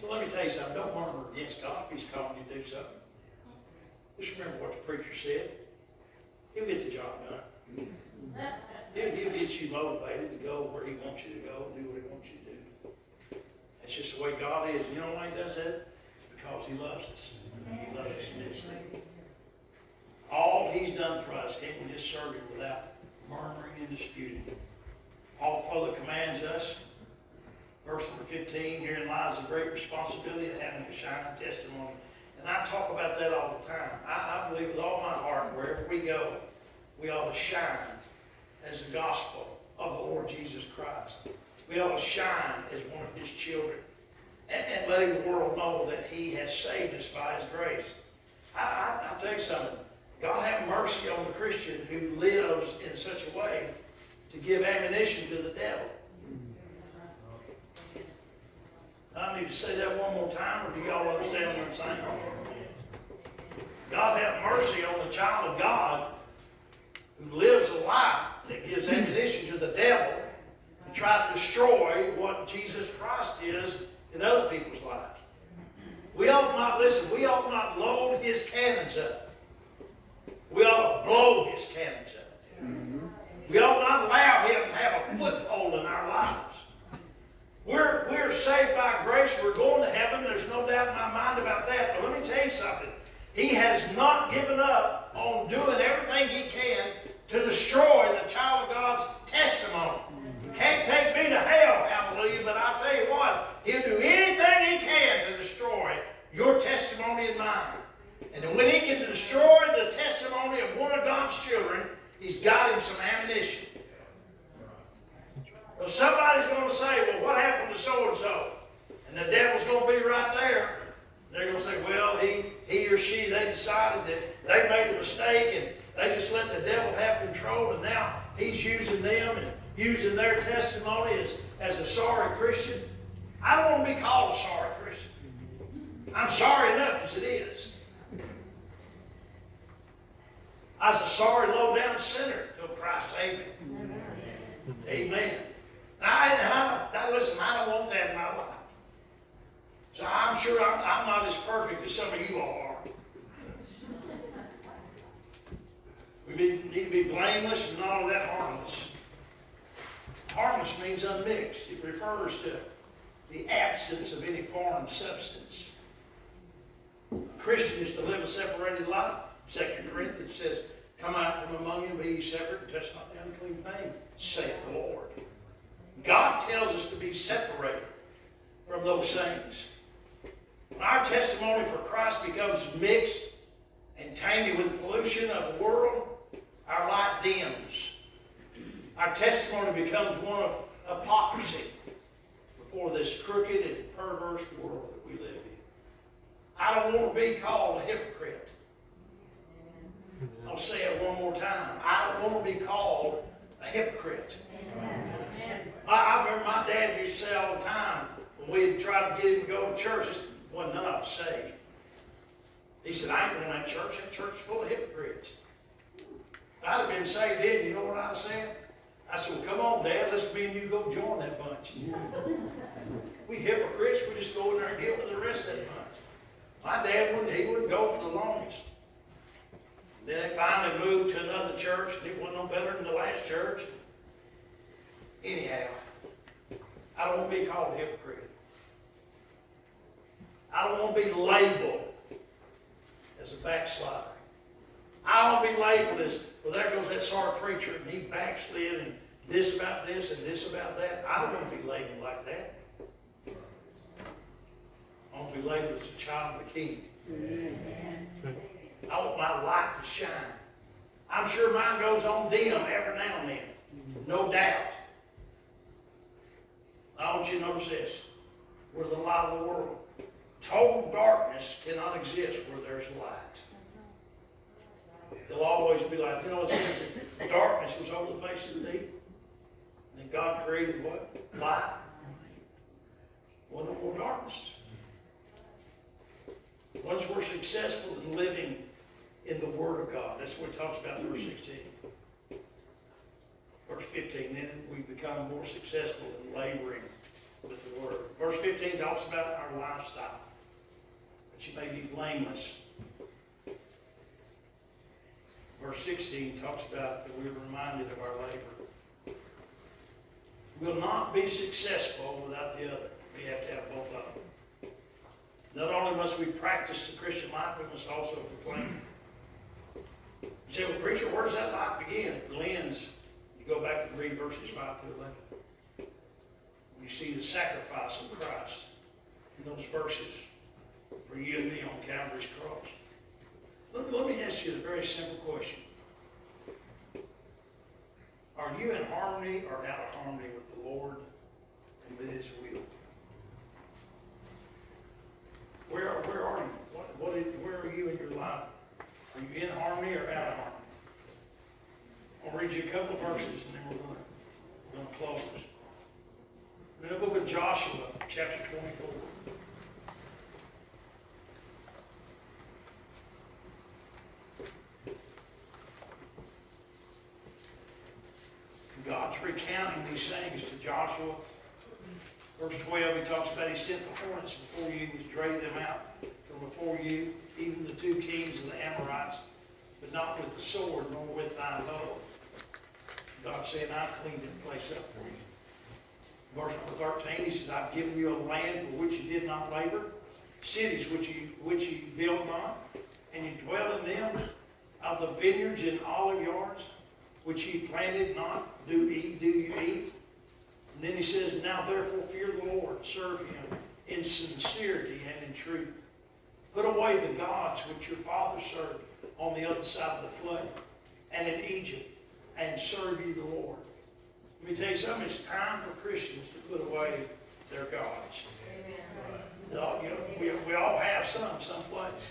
so let me tell you something, don't murmur against God if he's calling you to do something. Just remember what the preacher said. He'll get the job done. He'll, he'll get you motivated to go where he wants you to go and do what he wants you to do. That's just the way God is. You know why he does that? Because he loves us. He loves us immensely. All he's done for us, can't we just serve him without murmuring and disputing? Paul further commands us, verse number 15, herein lies the great responsibility of having a shining testimony. And I talk about that all the time. I, I believe with all my heart, wherever we go, we ought to shine as the gospel of the Lord Jesus Christ. We ought to shine as one of his children and, and letting the world know that he has saved us by his grace. I, I, I'll tell you something. God have mercy on the Christian who lives in such a way to give ammunition to the devil. I need to say that one more time, or do y'all understand what I'm saying? God have mercy on the child of God who lives a life that gives ammunition to the devil to try to destroy what Jesus Christ is in other people's lives. We ought not, listen, we ought not load his cannons up. We ought to blow his cannons up. We ought not allow him to have a foothold in our lives. We're, we're saved by grace. We're going to heaven. There's no doubt in my mind about that. But let me tell you something. He has not given up on doing everything he can to destroy the child of God's testimony. Can't take me to hell, hallelujah, but I'll tell you what, he'll do anything he can to destroy your testimony and mine. And when he can destroy the testimony of one of God's children, he's got him some ammunition. Well, somebody's going to say, well, what happened to so-and-so? And the devil's going to be right there. They're going to say, well, he, he or she, they decided that they made a mistake and they just let the devil have control and now he's using them and using their testimony as, as a sorry Christian. I don't want to be called a sorry Christian. I'm sorry enough as it is. I was a sorry, low-down sinner until Christ saved me. Amen. I, I, I, listen, I don't want that in my life. So I'm sure I'm, I'm not as perfect as some of you are. We need, to be blameless and all that harmless. Harmless means unmixed. It refers to the absence of any foreign substance. A Christian is to live a separated life. Second Corinthians says, Come out from among you, be ye separate, and touch not the unclean thing, saith the Lord. God tells us to be separated from those things. When our testimony for Christ becomes mixed and tainted with the pollution of the world, our light dims. Our testimony becomes one of hypocrisy before this crooked and perverse world that we live in. I don't want to be called a hypocrite. I'll say it one more time. I don't want to be called a hypocrite. I, I remember my dad used to say all the time when we tried to get him to go to church, this wasn't none of us saved. He said, I ain't going to that church. That church's full of hypocrites. I'd have been saved then, you know what I said? I said, well, come on, Dad, let's me and you go join that bunch. we hypocrites, we just go in there and get with the rest of that bunch. My dad wouldn't, he wouldn't go for the longest. Then they finally moved to another church, and it wasn't no better than the last church. Anyhow, I don't want to be called a hypocrite. I don't want to be labeled as a backslider. I don't want to be labeled as, well, there goes that sorry preacher, and he backslid, and this about this, and this about that. I don't want to be labeled like that. I want to be labeled as a child of the King. I want my light to shine. I'm sure mine goes on dim every now and then, no doubt. I want you to notice this. We're the light of the world. Total darkness cannot exist where there's light. There'll always be light. You know, it says darkness was over the face of the deep. And then God created what? Light. More darkness. Once we're successful in living in the Word of God, that's what it talks about in verse 16. Verse 15, then we become more successful in laboring with the Word. Verse 15 talks about our lifestyle. that you may be blameless. Verse 16 talks about that we're reminded of our labor. We'll not be successful without the other. We have to have both of them. Not only must we practice the Christian life, we must also proclaim. You say, well, preacher, where does that life begin? It begins, you go back and read verses 5 through 11. We see the sacrifice of Christ in those verses for you and me on Calvary's cross. Let me, let me ask you a very simple question. Are you in harmony or out of harmony with the Lord and with His will? Where, where are you? What, what is, where are you in your life? Are you in harmony or out of harmony? I'll read you a couple of verses and then we're going to, we're going to close. In the book of Joshua, chapter 24. God's recounting these things to Joshua. Verse 12, he talks about he sent the hornets before you, which drave them out from before you, even the two kings of the Amorites, but not with the sword, nor with thy bow. God said, I've cleaned that place up for you. Verse number 13, he says, I've given you a land for which you did not labor, cities which you, which you built not, and you dwell in them, of the vineyards and olive yards, which ye planted not, do eat, do you eat? And then he says, Now therefore fear the Lord, serve him in sincerity and in truth. Put away the gods which your fathers served on the other side of the flood and in Egypt, and serve you the Lord. Let me tell you something, it's time for Christians to put away their gods. No, you know, we, we all have some, someplace.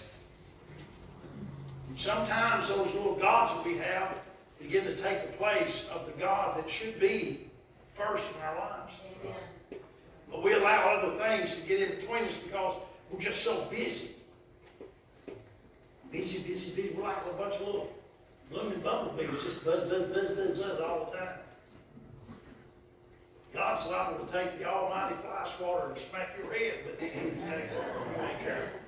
And sometimes those little gods that we have begin to take the place of the God that should be first in our lives. But we allow other things to get in between us because we're just so busy. Busy, busy, busy. We're like a bunch of little blooming bumblebees, just buzz, buzz, buzz, buzz, buzz all the time. God's liable to take the almighty fly swatter and smack your head with it. You ain't careful.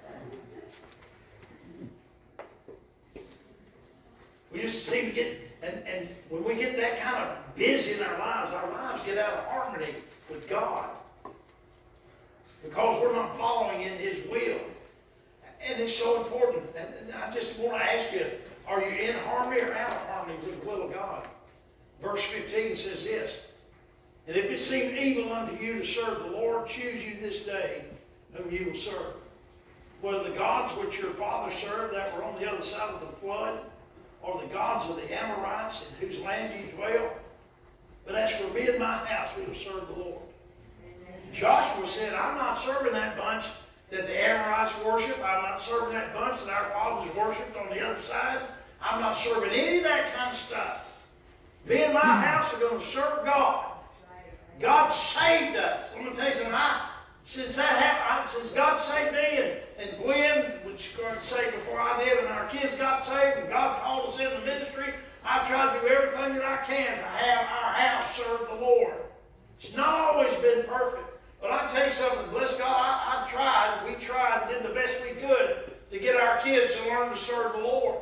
We just seem to get, and, and when we get that kind of busy in our lives, our lives get out of harmony with God. Because we're not following in His will. And it's so important. And, I just want to ask you, are you in harmony or out of harmony with the will of God? Verse 15 says this, And if it seem evil unto you to serve the Lord, choose you this day whom you will serve. Whether the gods which your fathers served that were on the other side of the flood, or the gods of the Amorites in whose land you dwell. But as for me and my house, we will serve the Lord. Joshua said, I'm not serving that bunch that the Amorites worship. I'm not serving that bunch that our fathers worshiped on the other side. I'm not serving any of that kind of stuff. Me and my hmm. house are going to serve God. God saved us. Let me tell you something. I, since that happened, I, since God saved me and, and Gwen, which God saved before I did, and our kids got saved, and God called us in the ministry, I've tried to do everything that I can to have our house serve the Lord. It's not always been perfect. But I tell you something, bless God, I, I tried, we tried, did the best we could to get our kids to learn to serve the Lord.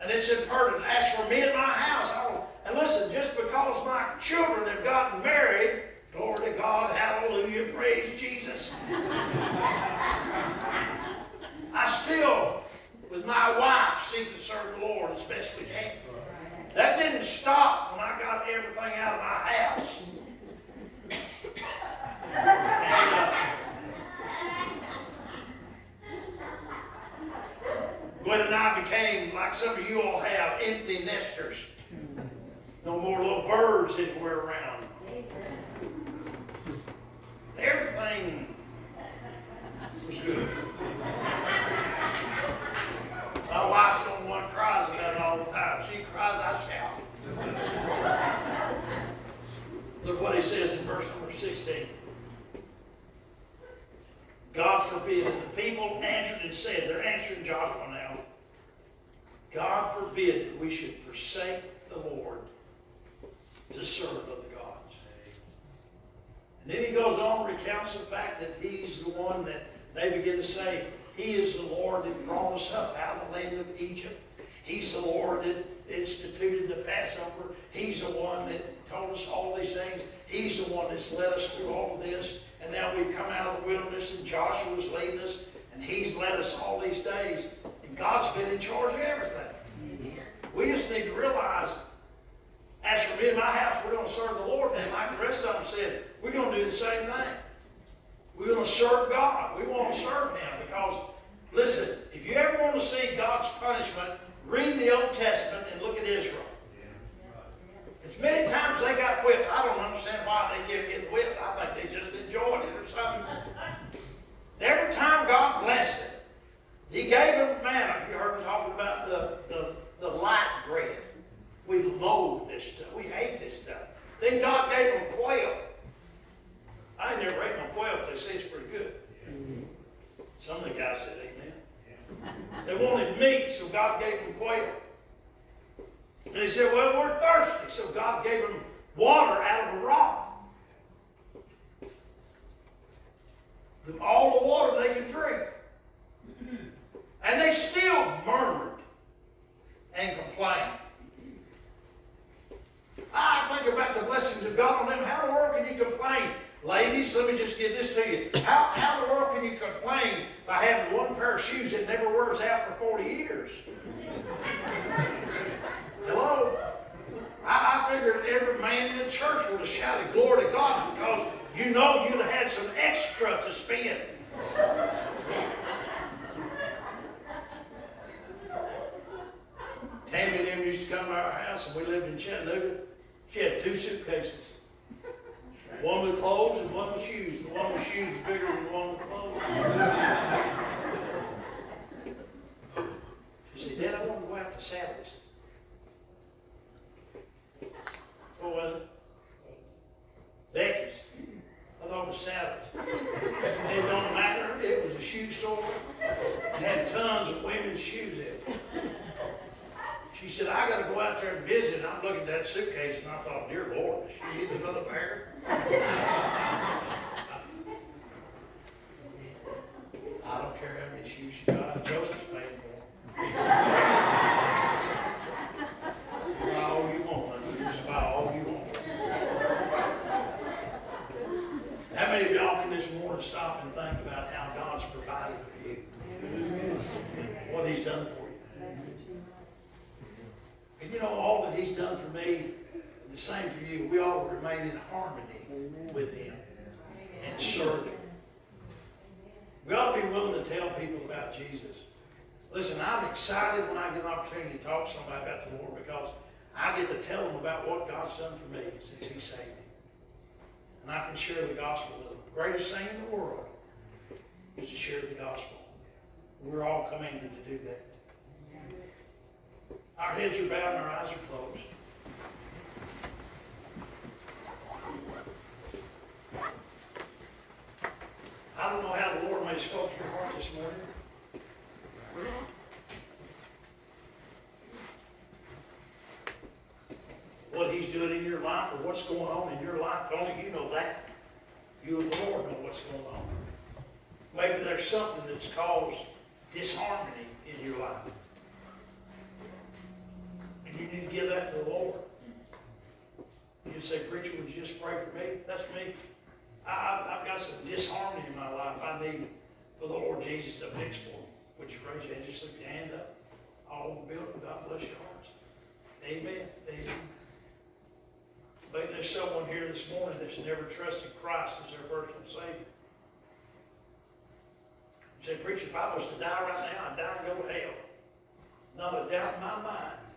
And it's important. As for me and my house, I will, and listen, just because my children have gotten married, glory to God, hallelujah, praise Jesus. I still, with my wife, seek to serve the Lord as best we can. That didn't stop when I got everything out of my house. And, uh, Gwen and I became, like some of you all have, empty nesters. No more little birds anywhere around. Everything was good. My wife's the one cries about it all the time. She cries, I shout. Look what he says in verse number 16. God forbid. And the people answered and said, they're answering Joshua now. God forbid that we should forsake the Lord to serve other gods. And then he goes on and recounts the fact that he's the one that they begin to say, He is the Lord that brought us up out of the land of Egypt. He's the Lord that instituted the Passover. He's the one that told us all these things. He's the one that's led us through all of this. And now we've come out of the wilderness and Joshua's leading us and he's led us all these days. And God's been in charge of everything. We just need to realize, as for me and my house, we're going to serve the Lord. And like the rest of them said, we're going to do the same thing. We're going to serve God. We want to serve Him because, listen, if you ever want to see God's punishment, read the Old Testament and look at Israel. As many times they got whipped, I don't understand why they kept getting whipped. I think they just enjoyed it or something. Every time God blessed it, He gave them manna. You heard me talking about the, the, the light bread. We loathe this stuff. We hate this stuff. Then God gave them quail. I never ate no quail, but they say it's pretty good. Some of the guys said amen. They wanted meat, so God gave them quail. And they said, well, we're thirsty, so God gave them water out of a rock. All the water they could drink. And they still murmured and complained. I think about the blessings of God on them. How in the world can you complain? Ladies, let me just give this to you. How, how in the world can you complain by having one pair of shoes that never wears out for 40 years? Hello? I, I figured every man in the church would have shouted glory to God because you know you'd have had some extra to spend. Tammy and them used to come to our house and we lived in Chattanooga. She had two suitcases. One with clothes and one with shoes. The one with shoes was bigger than the one with clothes. She said, Dad, I want to go out to Sally's. What oh, was it? Becky's. I thought it was Sally's. It don't matter. It was a shoe store. It had tons of women's shoes in it. She said, I got to go out there and visit. And I'm looking at that suitcase and I thought, dear Lord, does she need another pair? I don't care how many shoes she got. Joseph's paying for. Buy all you want. Just buy all you want. How many of y'all can this morning stop and think about how God's provided for you? What He's done for you? And you know, all that He's done for me, the same for you. We all remain in harmony with Him and serve Him. We ought to be willing to tell people about Jesus. Listen, I'm excited when I get an opportunity to talk to somebody about the Lord because I get to tell them about what God's done for me since He saved me. And I can share the gospel with them. The greatest thing in the world is to share the gospel. We're all commanded to do that. Our heads are bowed and our eyes are closed. I don't know how the Lord may have spoke to your heart this morning. What He's doing in your life or what's going on in your life, only you know that. You and the Lord know what's going on. Maybe there's something that's caused disharmony in your life. You need to give that to the Lord. You say, Preacher, would you just pray for me? That's me. I, I've got some disharmony in my life. I need for the Lord Jesus to fix for me. Would you raise your hand? Just lift your hand up. All over the building. God bless your hearts. Amen. Amen. Maybe there's someone here this morning that's never trusted Christ as their personal Savior. You say, Preacher, if I was to die right now, I'd die and go to hell. Not a doubt in my mind.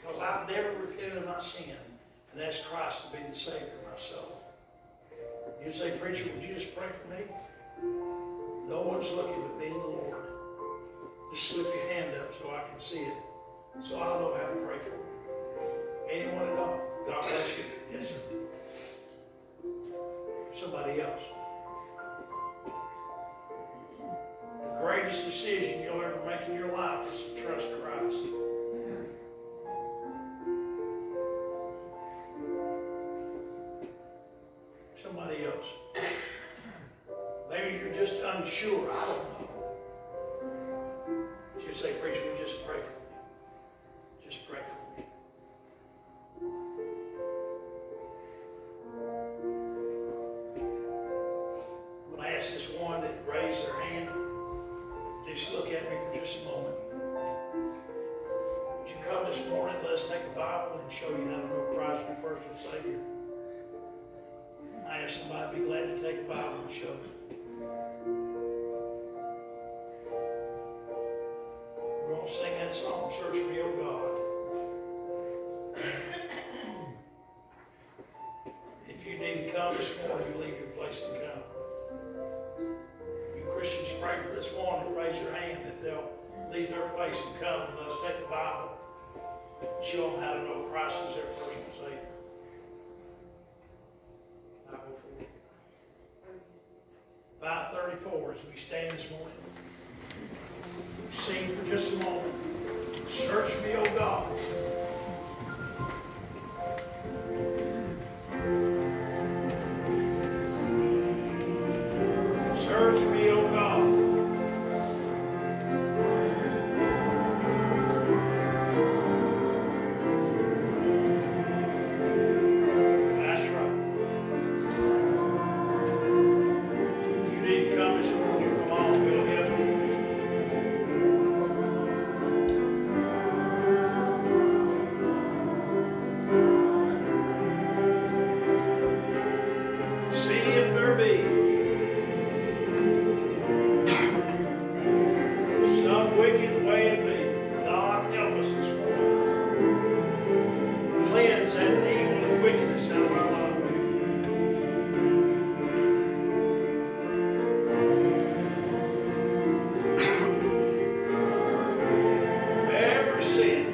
Because I've never repented of my sin and asked Christ to be the Savior of my soul. You say, Preacher, would you just pray for me? No one's looking but me and the Lord. Just slip your hand up so I can see it. So I'll know how to pray for you. Anyone at all? God bless you. Yes, sir. Somebody else. The greatest decision you'll ever make in your life is to trust Christ. just unsure. I don't know. But you say, preacher, we just pray for them. Just pray Every sin